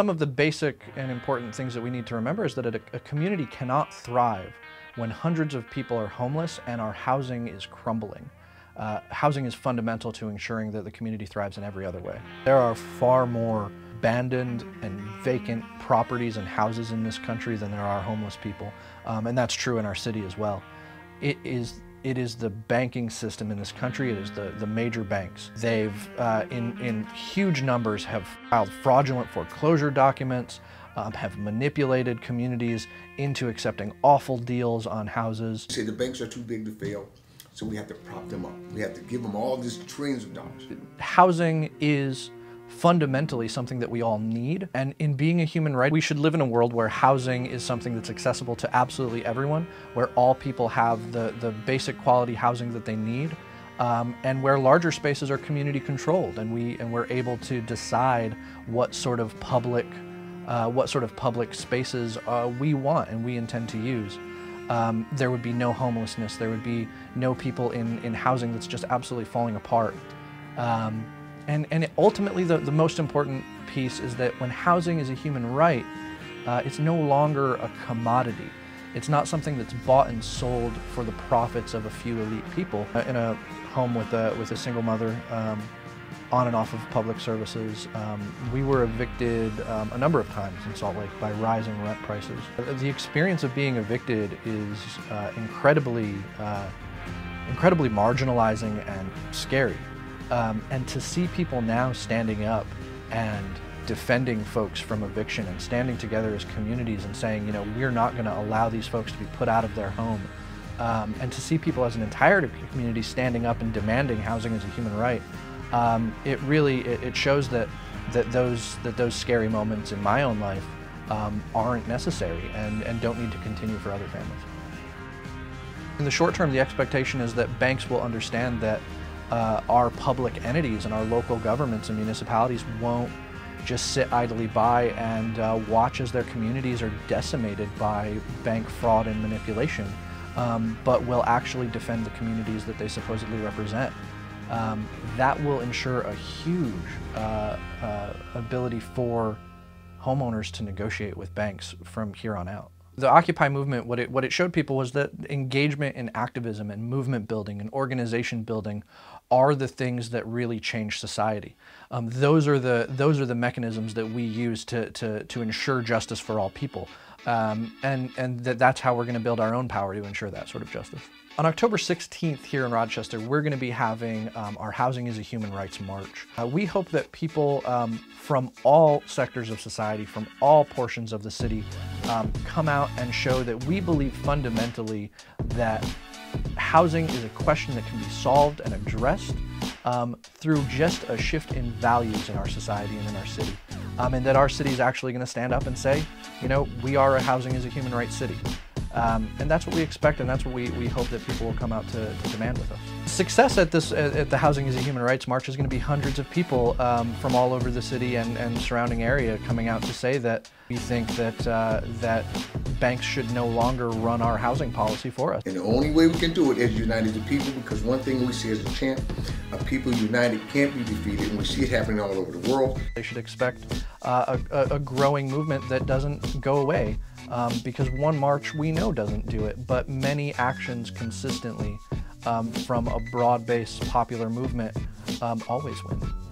some of the basic and important things that we need to remember is that a, a community cannot thrive when hundreds of people are homeless and our housing is crumbling. Uh, housing is fundamental to ensuring that the community thrives in every other way. There are far more abandoned and vacant properties and houses in this country than there are homeless people. Um, and that's true in our city as well. It is it is the banking system in this country. It is the, the major banks. They've, uh, in, in huge numbers, have filed fraudulent foreclosure documents, um, have manipulated communities into accepting awful deals on houses. Say the banks are too big to fail, so we have to prop them up. We have to give them all these trillions of dollars. Housing is fundamentally something that we all need. And in being a human right, we should live in a world where housing is something that's accessible to absolutely everyone, where all people have the, the basic quality housing that they need, um, and where larger spaces are community controlled and, we, and we're able to decide what sort of public, uh, what sort of public spaces uh, we want and we intend to use. Um, there would be no homelessness, there would be no people in, in housing that's just absolutely falling apart. Um, and, and ultimately, the, the most important piece is that when housing is a human right, uh, it's no longer a commodity. It's not something that's bought and sold for the profits of a few elite people. Uh, in a home with a, with a single mother, um, on and off of public services, um, we were evicted um, a number of times in Salt Lake by rising rent prices. The experience of being evicted is uh, incredibly, uh, incredibly marginalizing and scary. Um, and to see people now standing up and defending folks from eviction and standing together as communities and saying, you know, we're not going to allow these folks to be put out of their home. Um, and to see people as an entire community standing up and demanding housing as a human right, um, it really it, it, shows that that those that those scary moments in my own life um, aren't necessary and, and don't need to continue for other families. In the short term, the expectation is that banks will understand that uh, our public entities and our local governments and municipalities won't just sit idly by and uh, watch as their communities are decimated by bank fraud and manipulation, um, but will actually defend the communities that they supposedly represent. Um, that will ensure a huge uh, uh ability for homeowners to negotiate with banks from here on out the Occupy movement, what it, what it showed people was that engagement in activism and movement building and organization building are the things that really change society. Um, those, are the, those are the mechanisms that we use to, to, to ensure justice for all people. Um, and and that, that's how we're going to build our own power to ensure that sort of justice. On October 16th here in Rochester, we're going to be having um, our Housing is a Human Rights March. Uh, we hope that people um, from all sectors of society, from all portions of the city, um, come out and show that we believe fundamentally that housing is a question that can be solved and addressed um, through just a shift in values in our society and in our city. Um, and that our city is actually going to stand up and say, you know, we are a housing is a human rights city. Um, and that's what we expect, and that's what we, we hope that people will come out to, to demand with us. Success at this at the Housing is a Human Rights March is going to be hundreds of people um, from all over the city and, and surrounding area coming out to say that we think that uh, that banks should no longer run our housing policy for us. And the only way we can do it is united the people, because one thing we see as a chant a people united can't be defeated, and we see it happening all over the world. They should expect uh, a, a growing movement that doesn't go away um, because one march we know doesn't do it, but many actions consistently um, from a broad-based popular movement um, always win.